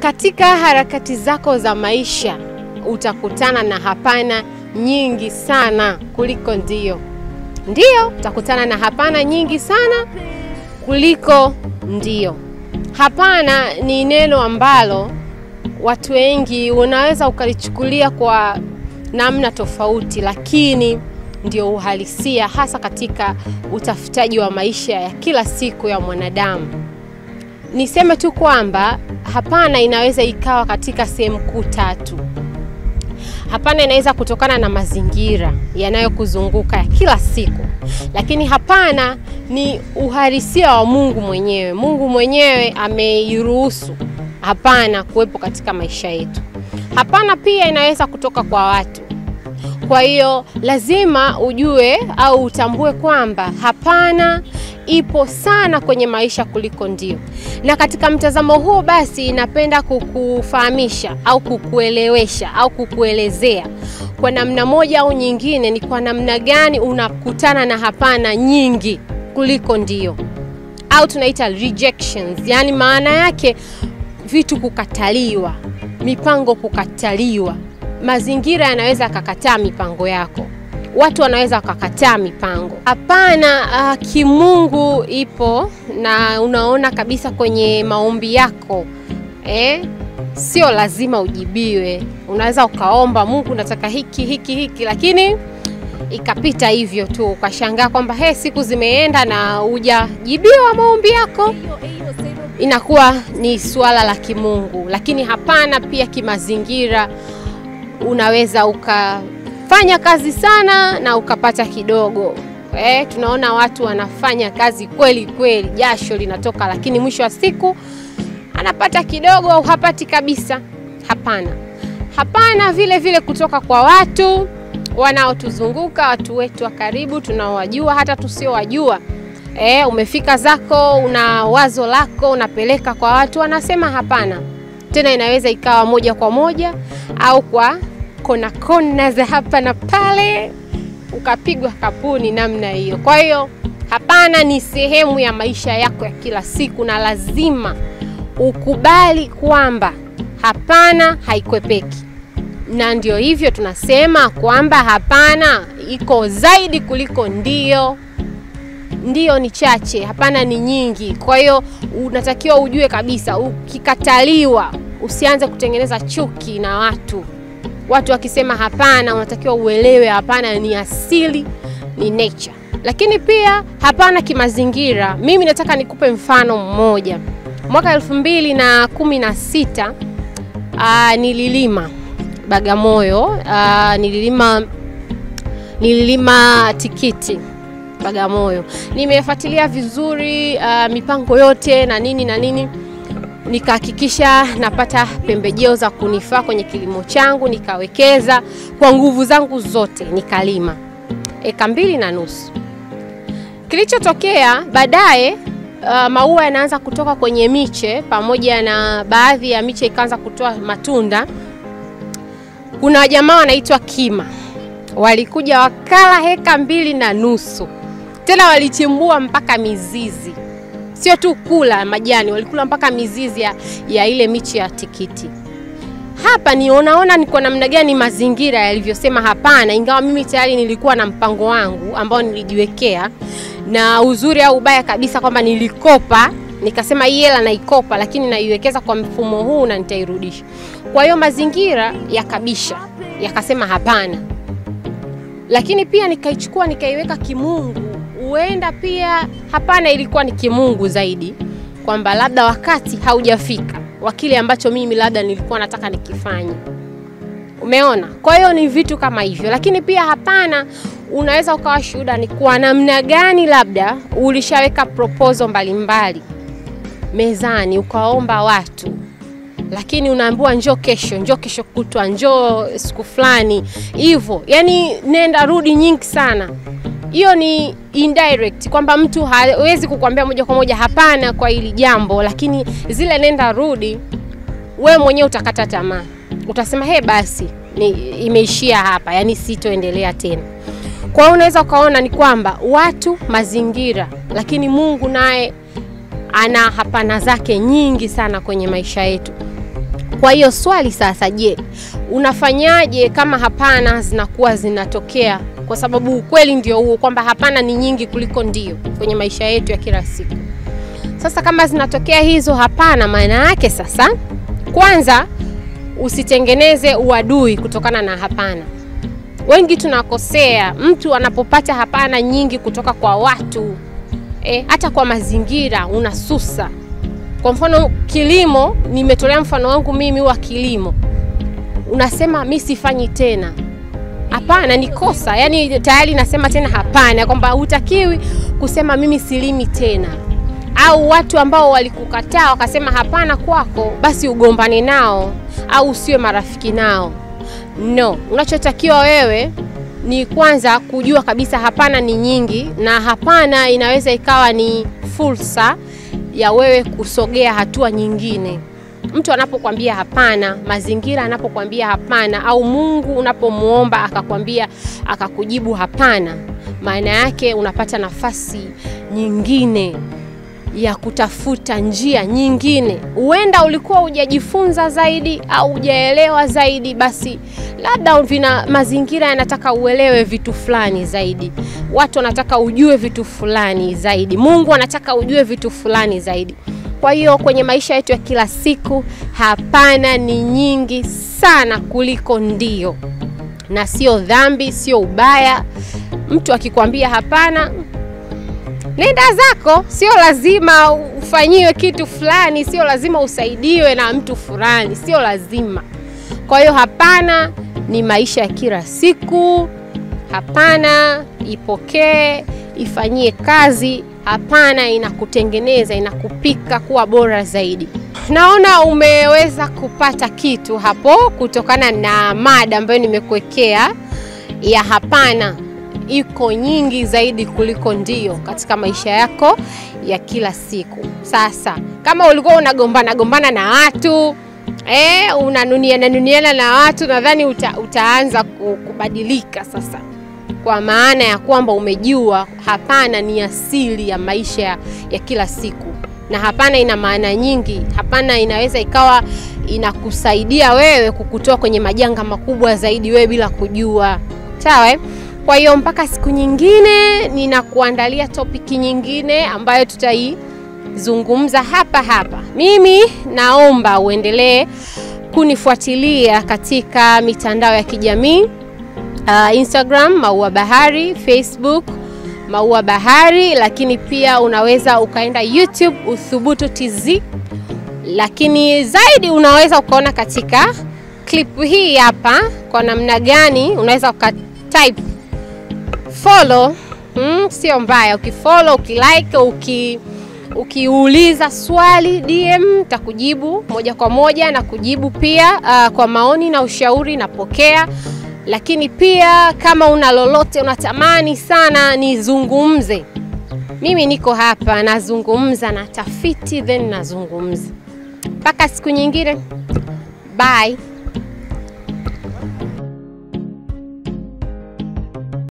Katika harakati zako za maisha utakutana na hapana nyingi sana kuliko ndio. Ndio, utakutana na hapana nyingi sana kuliko ndio. Hapana ni neno ambalo watu wengi unaweza ukalichukulia kwa namna tofauti, lakini ndio uhalisia hasa katika utafutaji wa maisha ya kila siku ya mwanadamu. Niseme tu kwamba hapana inaweza ikawa katika sehemu kuu tatu. Hapana inaweza kutokana na mazingira yanayokuzunguka ya kila siku, lakini hapana ni uhalisia wa Mungu mwenyewe. Mungu mwenyewe ameiruhusu hapana kuwepo katika maisha yetu. Hapana pia inaweza kutoka kwa watu. Kwa hiyo lazima ujue au utambue kwamba hapana ipo sana kwenye maisha kuliko ndio. Na katika mtazamo huo basi, napenda kukufahamisha au kukuelewesha au kukuelezea kwa namna moja au nyingine, ni kwa namna gani unakutana na hapana nyingi kuliko ndio, au tunaita rejections, yani maana yake vitu kukataliwa, mipango kukataliwa. Mazingira yanaweza yakakataa mipango yako, watu wanaweza wakakataa mipango. Hapana, uh, kimungu ipo na unaona kabisa kwenye maombi yako eh? Sio lazima ujibiwe, unaweza ukaomba Mungu, nataka hiki hiki hiki, lakini ikapita hivyo tu, ukashangaa kwamba he, siku zimeenda na hujajibiwa maombi yako inakuwa ni suala la kimungu. Lakini hapana, pia kimazingira, unaweza ukafanya kazi sana na ukapata kidogo. Eh, tunaona watu wanafanya kazi kweli kweli, jasho linatoka, lakini mwisho wa siku anapata kidogo au hapati kabisa. Hapana, hapana vile vile kutoka kwa watu wanaotuzunguka, watu wetu wa karibu tunaowajua, hata tusiowajua. E, umefika zako, una wazo lako unapeleka kwa watu, wanasema hapana. Tena inaweza ikawa moja kwa moja au kwa kona kona za hapa na pale, ukapigwa kapuni namna hiyo. Kwa hiyo hapana ni sehemu ya maisha yako ya kila siku, na lazima ukubali kwamba hapana haikwepeki, na ndio hivyo tunasema kwamba hapana iko zaidi kuliko ndio. Ndio ni chache, hapana ni nyingi. Kwa hiyo unatakiwa ujue kabisa, ukikataliwa usianze kutengeneza chuki na watu. Watu wakisema hapana, unatakiwa uelewe hapana ni asili, ni nature. Lakini pia hapana kimazingira. Mimi nataka nikupe mfano mmoja. Mwaka elfu mbili na kumi na sita aa, nililima Bagamoyo, aa, nililima nililima tikiti Bagamoyo. Nimefuatilia vizuri uh, mipango yote na nini na nini, nikahakikisha napata pembejeo za kunifaa kwenye kilimo changu, nikawekeza kwa nguvu zangu zote, nikalima eka mbili na nusu. Kilichotokea baadaye, uh, maua yanaanza kutoka kwenye miche, pamoja na baadhi ya miche ikaanza kutoa matunda. Kuna wajamaa wanaitwa Kima, walikuja wakala heka mbili na nusu tena walichimbua mpaka mizizi, sio tu kula majani, walikula mpaka mizizi ya, ya ile michi ya tikiti. Hapa ni unaona ni kwa namna gani mazingira yalivyosema hapana, ingawa mimi tayari nilikuwa na mpango wangu ambao nilijiwekea, na uzuri au ubaya kabisa kwamba nilikopa, nikasema hii hela naikopa, lakini naiwekeza kwa mfumo huu na nitairudisha. Kwa hiyo mazingira yakabisha, yakasema hapana, lakini pia nikaichukua nikaiweka kimungu huenda pia hapana, ilikuwa ni kimungu zaidi, kwamba labda wakati haujafika wa kile ambacho mimi labda nilikuwa nataka nikifanye. Umeona? Kwa hiyo ni vitu kama hivyo, lakini pia hapana, unaweza ukawa shuhuda ni kwa namna gani labda ulishaweka proposal mbalimbali mezani, ukaomba watu lakini unaambiwa njoo kesho, njoo kesho kutwa, njoo siku fulani hivyo, yani nenda rudi nyingi sana hiyo ni indirect kwamba mtu hawezi kukwambia moja kwa moja hapana kwa hili jambo, lakini zile nenda rudi, we mwenyewe utakata tamaa, utasema he, basi ni imeishia hapa, yani sitoendelea tena. Kwa hiyo unaweza ukaona ni kwamba watu, mazingira, lakini Mungu naye ana hapana zake nyingi sana kwenye maisha yetu. Kwa hiyo swali sasa, je, unafanyaje kama hapana zinakuwa zinatokea? Kwa sababu ukweli ndio huo kwamba hapana ni nyingi kuliko ndio kwenye maisha yetu ya kila siku. Sasa kama zinatokea hizo hapana, maana yake sasa, kwanza usitengeneze uadui kutokana na hapana. Wengi tunakosea, mtu anapopata hapana nyingi kutoka kwa watu e, hata kwa mazingira unasusa. Kwa mfano kilimo, nimetolea mfano wangu mimi wa kilimo, unasema mi sifanyi tena. Hapana, ni kosa. Yani tayari nasema tena hapana, kwamba hutakiwi kusema mimi silimi tena au watu ambao walikukataa wakasema hapana kwako, basi ugombane nao au usiwe marafiki nao. No, unachotakiwa wewe ni kwanza kujua kabisa hapana ni nyingi, na hapana inaweza ikawa ni fursa ya wewe kusogea hatua nyingine. Mtu anapokwambia hapana, mazingira anapokwambia hapana, au Mungu unapomuomba akakwambia akakujibu hapana, maana yake unapata nafasi nyingine ya kutafuta njia nyingine. Huenda ulikuwa hujajifunza zaidi au hujaelewa zaidi, basi labda vina mazingira yanataka uelewe vitu fulani zaidi, watu wanataka ujue vitu fulani zaidi, Mungu anataka ujue vitu fulani zaidi. Kwa hiyo kwenye maisha yetu ya kila siku, hapana ni nyingi sana kuliko ndio, na sio dhambi, sio ubaya. Mtu akikwambia hapana, nenda zako, sio lazima ufanyiwe kitu fulani, sio lazima usaidiwe na mtu fulani, sio lazima. Kwa hiyo hapana ni maisha ya kila siku. Hapana ipokee, ifanyie kazi. Hapana inakutengeneza, inakupika kuwa bora zaidi. Naona umeweza kupata kitu hapo kutokana na mada ambayo nimekuwekea ya hapana iko nyingi zaidi kuliko ndio katika maisha yako ya kila siku. Sasa kama ulikuwa unagombana gombana na watu eh, unanuniana nuniana na watu, nadhani uta, utaanza kubadilika sasa, kwa maana ya kwamba umejua hapana ni asili ya maisha ya, ya kila siku, na hapana ina maana nyingi. Hapana inaweza ikawa inakusaidia wewe kukutoa kwenye majanga makubwa zaidi wewe bila kujua, sawa eh? Kwa hiyo mpaka siku nyingine, ninakuandalia topiki nyingine ambayo tutaizungumza hapa hapa. Mimi naomba uendelee kunifuatilia katika mitandao ya kijamii uh, Instagram Maua Bahari, Facebook Maua Bahari, lakini pia unaweza ukaenda YouTube Uthubutu TZ, lakini zaidi unaweza ukaona katika clip hii hapa kwa namna gani unaweza uka type follow mm, sio mbaya ukifollow, ukilike, uki ukiuliza swali DM takujibu moja kwa moja na kujibu pia uh, kwa maoni na ushauri napokea. Lakini pia kama una lolote unatamani sana nizungumze, mimi niko hapa nazungumza na tafiti then nazungumza. Mpaka siku nyingine, bye.